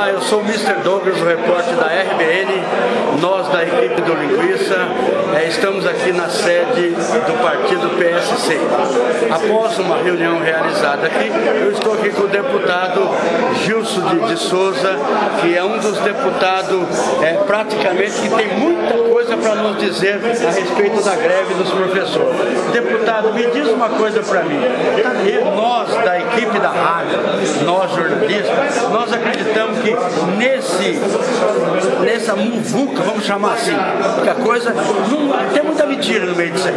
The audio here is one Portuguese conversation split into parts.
Olá, eu sou o Mr. Douglas, o repórter da RBN, nós da equipe do Linguiça, é, estamos aqui na sede do partido PSC. Após uma reunião realizada aqui, eu estou aqui com o deputado Gilson de, Souza, que é um dos deputados é, praticamente que tem muita coisa para nos dizer a respeito da greve dos professores. Deputado, me diz uma coisa para mim. Nós da equipe da rádio, nós jornalistas, nós acreditamos que nesse, nessa muvuca, vamos chamar assim, que a coisa, não, tem muita mentira no meio disso aí.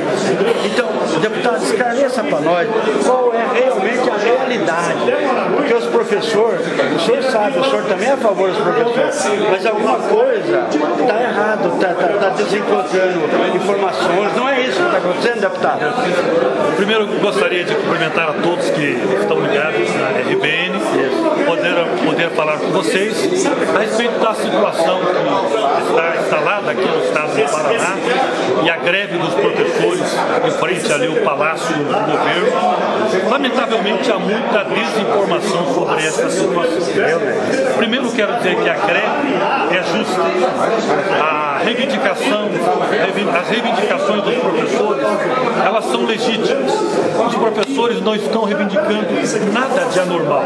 Então, deputado, esclareça para nós qual é realmente a realidade. Porque os professores, o senhor sabe, o senhor também é a favor dos professores, mas alguma coisa está errado, está tá, tá desencontrando informações. Não é isso que está acontecendo, deputado? Primeiro, gostaria de cumprimentar a todos que vocês a respeito da situação que está instalada aqui no estado do Paraná e a greve dos professores em frente ali ao Palácio do Governo. Lamentavelmente há muita desinformação sobre essa situação. Primeiro quero dizer que a greve é justa. A reivindicação, as reivindicações dos professores, elas são legítimas. Professores não estão reivindicando nada de anormal.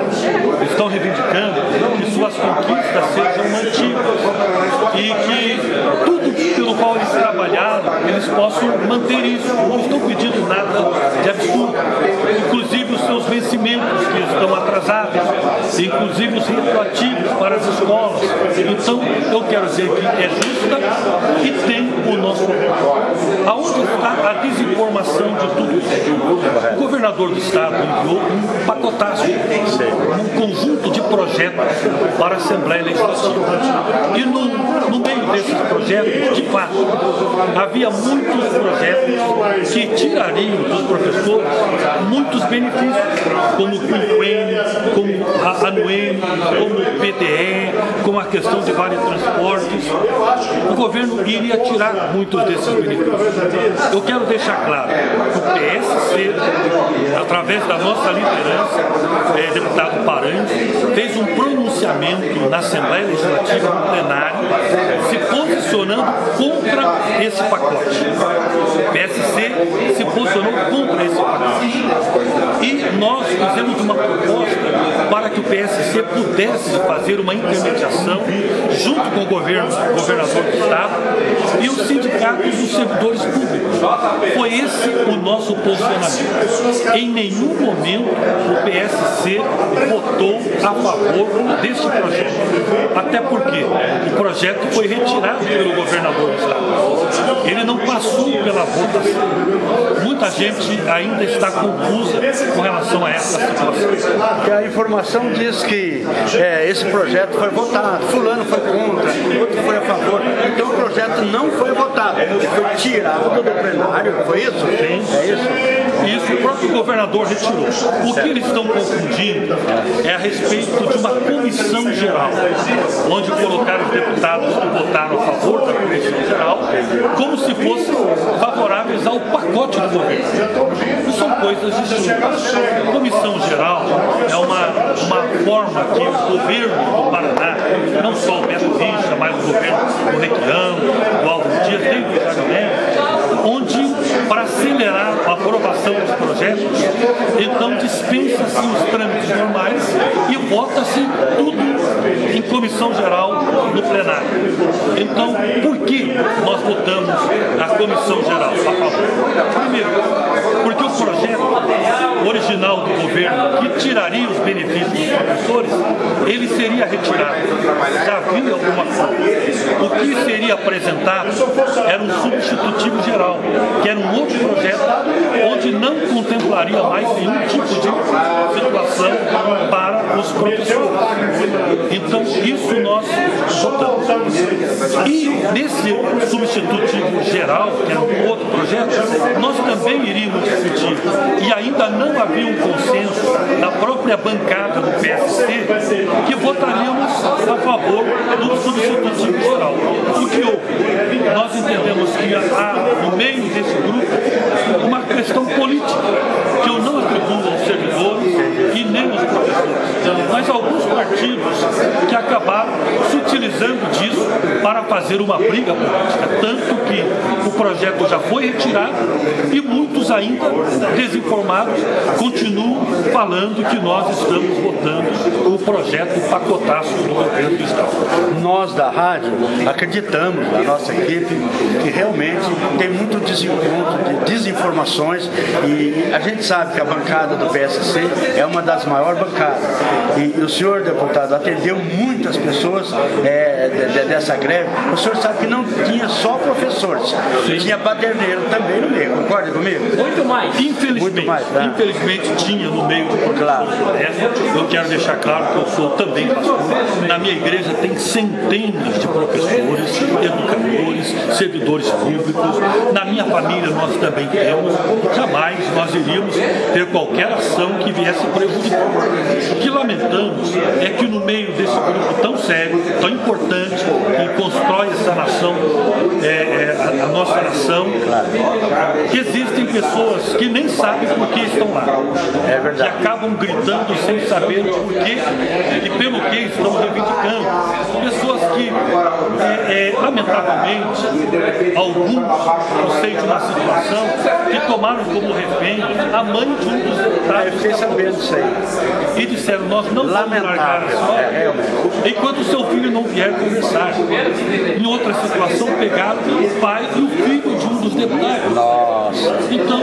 Estão reivindicando que suas conquistas sejam mantidas e que tudo eles trabalharam, eles possam manter isso. Não estão pedindo nada de absurdo. Inclusive os seus vencimentos que estão atrasados, inclusive os retroativos para as escolas. Então, eu quero dizer que é justa e tem o nosso Aonde está a desinformação de tudo isso? O governador do estado enviou um pacotaço, um conjunto de projetos para a Assembleia Legislativa. E no, no meio desses projetos, de fato, havia muitos projetos que tirariam dos professores muitos benefícios, como o quinquênio, como a anuênio, como o PDE, como a questão de vale transportes. O governo iria tirar muitos desses benefícios. Eu quero deixar claro o PSC, através da nossa liderança, é, deputado Paranhos, fez um pronunciamento na Assembleia Legislativa, no plenário, se posicionando contra esse pacote. O PSC se posicionou contra esse pacote. E nós fizemos uma proposta para que o PSC pudesse fazer uma intermediação junto com o governo, o governador do Estado e os sindicatos dos servidores públicos. Foi esse o nosso posicionamento. Em nenhum momento o PSC votou a favor deste projeto. Até porque o projeto foi retirado pelo governador do Estado. Ele não passou pela votação. Muita gente ainda está confusa com relação a essa situação. A informação diz que é, esse projeto foi votado, fulano foi contra, outro foi a favor. Então o projeto não foi votado, foi tirado do plenário, foi isso? Sim. É isso? Isso o próprio governador retirou. O que eles estão confundindo é a respeito de uma comissão geral, onde colocaram os deputados que votaram a favor da comissão geral como se fossem favoráveis ao pacote do governo. Isso são coisas distintas. Comissão geral é uma, uma forma que o governo do Paraná, não só o Beto Richa, mas o governo do Requião, do Aldo Dias, nem do Jair onde, para acelerar a aprovação dos projetos, então dispensa-se os trâmites normais e vota-se tudo em comissão geral no plenário. Então, por que nós votamos a comissão geral a favor? Primeiro, porque o projeto original do governo, que tiraria os benefícios dos professores, seria retirado. Já havia alguma coisa. O que seria apresentado era um substitutivo geral, que era um outro projeto onde não contemplaria mais nenhum tipo de situação para os professores. Então, isso nós votamos. E nesse substitutivo geral, que era um outro projeto, nós também iríamos discutir, e ainda não havia um consenso na própria bancada do PSC, votaríamos a favor do substitutivo geral. O que houve? Nós entendemos que há, no meio desse grupo, uma questão política, que eu não atribuo aos servidores e nem aos professores. Mas alguns partidos que acabaram se utilizando disso para fazer uma briga política. Tanto que o projeto já foi retirado e muitos ainda desinformados continuam falando que nós estamos votando o projeto pacotaço do governo do Estado. Nós da rádio acreditamos, a nossa equipe, que realmente tem muito desencontro de desinformações e a gente sabe que a bancada do PSC é uma das maiores bancadas. E, e o senhor deputado atendeu muitas pessoas é, de, de, dessa greve. O senhor sabe que não tinha só professores, Sim. tinha baderneiro também no meio, concorda comigo? Muito mais. Infelizmente, Muito mais, tá? infelizmente tinha no meio do claro. Eu quero deixar claro que eu sou também pastor. Na minha igreja tem centenas de professores, educadores, servidores públicos. Na minha família nós também temos. Jamais nós iríamos ter qualquer ação que viesse prejudicar. O que lamentamos é que no meio desse grupo tão sério, tão importante, que constrói essa nação, é, é, a, a, nossa nação, que existem pessoas que nem sabem por que estão lá. É verdade. Que acabam gritando sem saber por quê e pelo que estão reivindicando. Pessoas que, é, é lamentavelmente, alguns, no seio de uma situação, que tomaram como refém a mãe de um dos deputados. Eu fiquei sabendo disso aí. E disseram, nós não vamos largar a é, enquanto seu filho não vier conversar. Em outra situação, pegaram o pai e o filho de um dos deputados. Nossa. Então,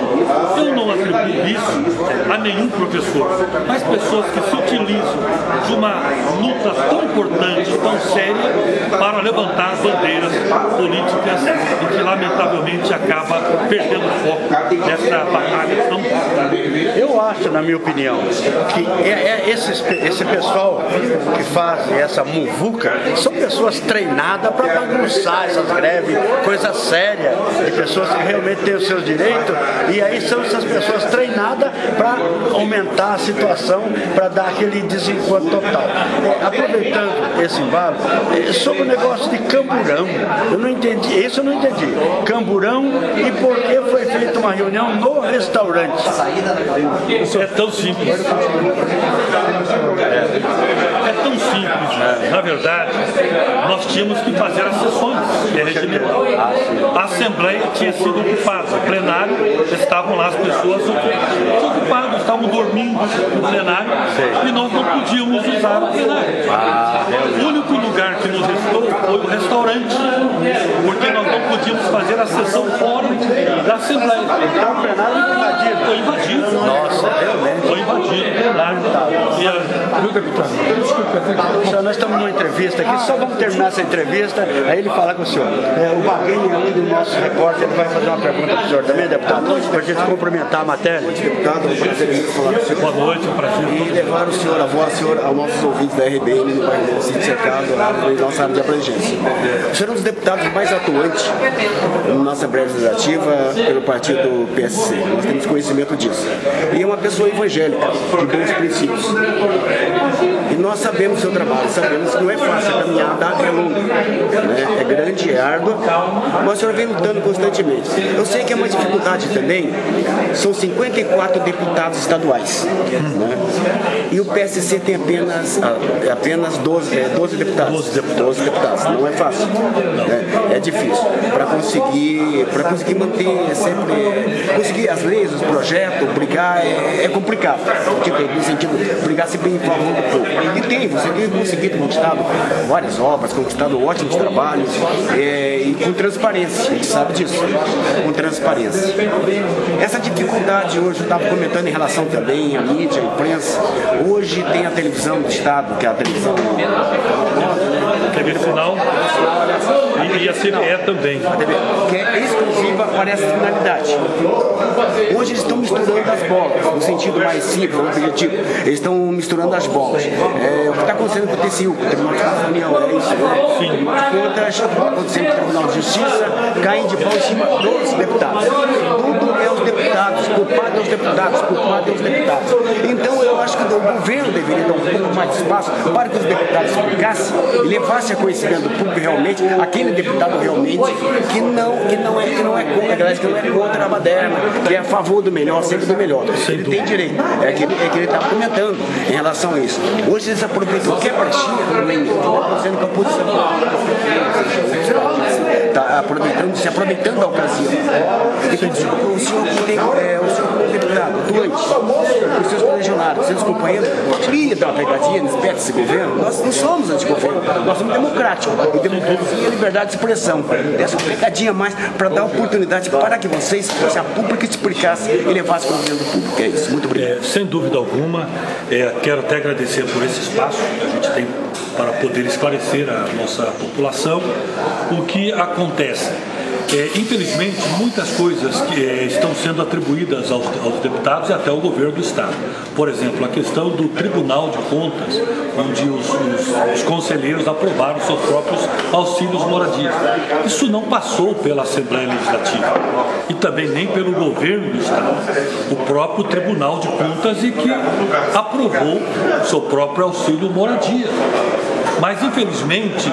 eu não atribuo isso a nenhum professor, mas pessoas que se utilizam de uma luta tão importante, tão séria, para levantar bandeiras políticas e que, lamentavelmente, acaba perdendo o foco dessa batalha tão Eu acho, na minha opinião, que é, é esse, esse pessoal que faz essa muvuca são pessoas treinadas para bagunçar essas greves, coisa séria, de pessoas que realmente têm os seus direitos, e aí são essas pessoas treinadas para aumentar a situação, para dar aquele desencontro total. É, aproveitando esse embalo, é, sobre o negócio de camburão, eu não entendi, isso eu não entendi. Camburão e por que foi feita uma reunião no restaurante? Isso é tão simples. É, tão simples. Na verdade, nós tínhamos que fazer as sessões A Assembleia tinha sido ocupada. O plenário, estavam lá as pessoas ocupadas, estavam dormindo no plenário e nós não podíamos usar o plenário. O único lugar que nos restou foi o restaurante, porque nós não podíamos fazer a sessão fora da Assembleia. Então o plenário foi invadido. Foi invadido. Nossa, realmente. Foi invadido o plenário. E a... deputado, desculpa, senhor, nós estamos numa entrevista aqui, só vamos terminar essa entrevista, aí ele fala com o senhor. É, o Baguinho, além do nosso repórter, ele vai fazer uma pergunta para o senhor também, deputado, para a gente cumprimentar a matéria. Deputado, Boa noite, um prazer. E levar o senhor, a voz, senhor, aos nossos ouvintes da RBN no bairro Cid Cercado, em nossa área de abrangência. O senhor é um dos deputados mais atuantes na nossa Assembleia Legislativa pelo partido PSC. Nós temos conhecimento disso. E é uma pessoa evangélica, de bons princípios. Nós sabemos o seu trabalho, sabemos que não é fácil, a caminhada é longa, né? é grande, é árdua, mas o senhor vem lutando constantemente. Eu sei que é uma dificuldade também, são 54 deputados estaduais, né? e o PSC tem apenas, apenas 12, 12 deputados. 12 deputados. 12 deputados. Não é fácil. Né? É difícil. Para conseguir, conseguir manter sempre. Conseguir as leis, os projetos, brigar é, é complicado. Tipo, no sentido, brigar sempre em favor do povo. E tem, você tem conseguido conquistado várias obras, conquistado ótimos trabalhos é, e com transparência, a gente sabe disso. Com transparência. Essa dificuldade hoje, eu estava comentando em relação também à mídia, à imprensa. Hoje tem a televisão do Estado, que é a televisão TV Sinal e, e a CBE também. Que é exclusiva para essa finalidade. Hoje eles estão misturando as bolas, no sentido mais simples, objetivo. Eles estão misturando as bolas. É, o que está acontecendo com o TCU, com o Tribunal de União, é isso, né? Sim. Contas acontecendo no Tribunal de Justiça, caem de pau em cima dos deputados. Tudo é os deputados, culpado é os deputados, culpado é os deputados. Então eu acho que o governo deveria dar um pouco mais de espaço para que os deputados explicassem e levassem a conhecimento do público realmente, aquele deputado realmente que não, que não é, que não é contra, que não é contra a baderna, que é a favor do melhor, sempre do melhor. Ele tem direito. É que, é que ele está comentando em relação a isso. Hoje eles aproveitam qualquer brechinha no meio, sendo que a oposição está aproveitando, se aproveitando da ocasião. Então, o senhor, é, o senhor deputado, atuante, os seus correligionários, seus companheiros, dar uma pegadinha nesse pé desse governo. Nós não somos antigoverno, nós somos democráticos. E democracia é liberdade de expressão. Dessa pegadinha mais para dar oportunidade para que vocês, se a pública explicasse e levasse para o governo público. É isso. Muito obrigado. É, sem dúvida alguma, é, quero até agradecer por esse espaço que a gente tem para poder esclarecer a nossa população o que acontece. É, infelizmente, muitas coisas que é, estão sendo atribuídas aos, aos, deputados e até ao governo do Estado. Por exemplo, a questão do Tribunal de Contas, onde os, os, os conselheiros aprovaram seus próprios auxílios moradia. Isso não passou pela Assembleia Legislativa e também nem pelo governo do Estado. O próprio Tribunal de Contas e que aprovou seu próprio auxílio moradia. Mas, infelizmente,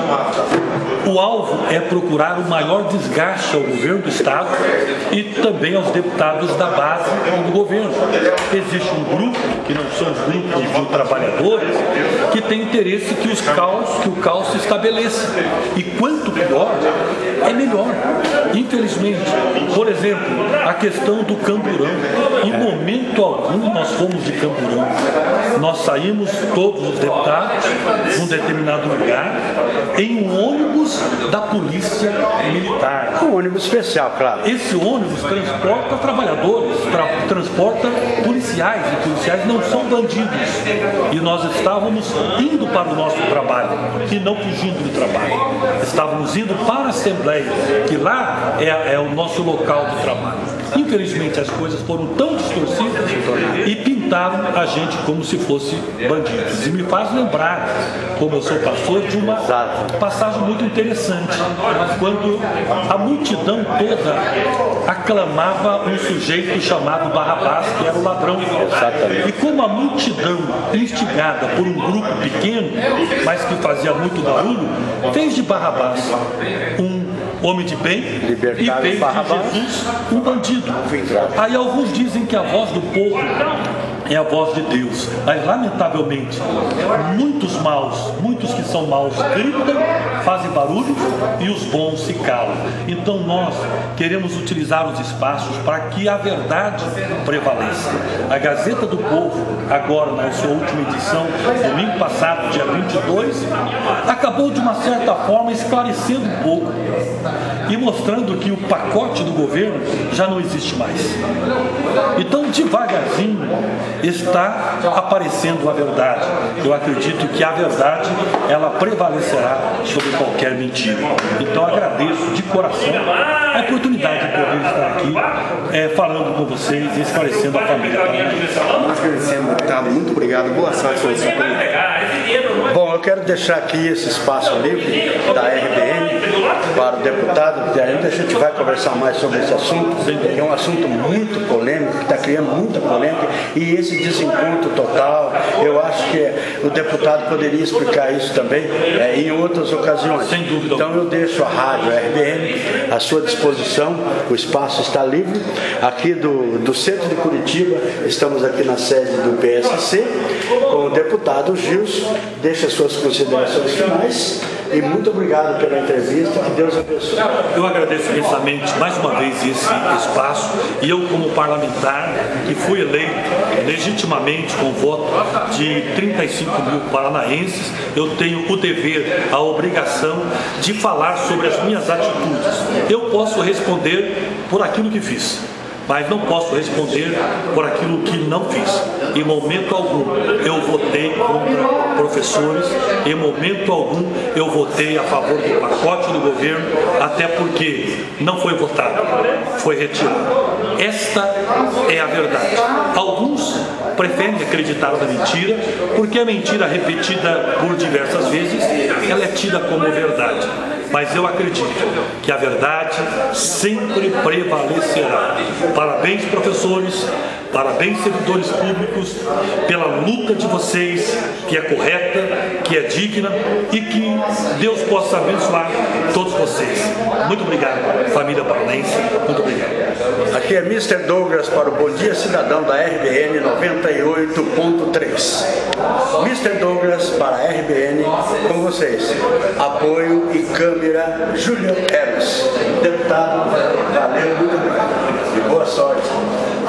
o alvo é procurar o maior desgaste ao governo do Estado e também aos deputados da base do governo. Existe um grupo, que não são os grupos de trabalhadores, que tem interesse que, os caos, que o caos se estabeleça. E quanto pior, é melhor. Infelizmente, por exemplo, a questão do camburão. Em momento algum nós fomos de camburão. Nós saímos, todos os deputados, num determinado lugar, em um ônibus da polícia militar. Um ônibus especial, claro. Esse ônibus transporta trabalhadores, tra transporta policiais, e policiais não são bandidos. E nós estávamos indo para o nosso trabalho e não fugindo do trabalho. Estávamos indo para a Assembleia, que lá é, é o nosso local de trabalho. Infelizmente as coisas foram tão distorcidas e pintaram a gente como se fosse bandidos. E me faz lembrar, como eu sou pastor, de uma passagem muito interessante, quando a multidão toda aclamava um sujeito chamado Barrabás, que era o ladrão. E como a multidão, instigada por um grupo pequeno, mas que fazia muito barulho, fez de Barrabás um homem de bem, e fez de Jesus um bandido. Aí alguns dizem que a voz do povo é a voz de Deus. Mas, lamentavelmente, muitos maus, muitos que são maus, gritam, fazem barulho e os bons se calam. Então, nós queremos utilizar os espaços para que a verdade prevaleça. A Gazeta do Povo, agora na sua última edição, domingo passado, dia 22, acabou de uma certa forma esclarecendo um pouco e mostrando que o pacote do governo já não existe mais. Então, devagarzinho, está aparecendo a verdade. Eu acredito que a verdade ela prevalecerá sobre qualquer mentira. Então agradeço de coração a oportunidade de poder estar aqui é, falando com vocês e esclarecendo a família Nós agradecemos, deputado. Muito obrigado. Boa sorte com você. Bom, eu quero deixar aqui esse espaço livre da RBN para o deputado, a gente vai conversar mais sobre esse assunto, que é um assunto muito polêmico, que está criando muita polêmica, e esse desencontro total, eu acho que o deputado poderia explicar isso também é, em outras ocasiões. Sem dúvida. Então eu deixo a rádio a RBN à sua disposição, o espaço está livre. Aqui do, do centro de Curitiba, estamos aqui na sede do PSC, com o deputado Gilson, deixa suas considerações finais. E muito obrigado pela entrevista. Que Deus abençoe. Eu agradeço imensamente mais uma vez esse espaço e eu, como parlamentar, que fui eleito legitimamente com voto de 35 mil paranaenses, eu tenho o dever, a obrigação de falar sobre as minhas atitudes. Eu posso responder por aquilo que fiz mas não posso responder por aquilo que não fiz. Em momento algum eu votei contra professores, em momento algum eu votei a favor do pacote do governo, até porque não foi votado, foi retirado. Esta é a verdade. Alguns preferem acreditar na mentira, porque a mentira repetida por diversas vezes, ela é tida como verdade. Mas eu acredito que a verdade sempre prevalecerá. Parabéns, professores, parabéns, servidores públicos, pela luta de vocês, que é correta, que é digna e que Deus possa abençoar todos vocês. Muito obrigado, família paranense. Muito obrigado. Aqui é Mr. Douglas para o Bom Dia Cidadão da RBN 98.3. Mr. Douglas para a RBN com vocês. Apoio e câmera Júlio Eros. Deputado, valeu, muito obrigado. E boa sorte.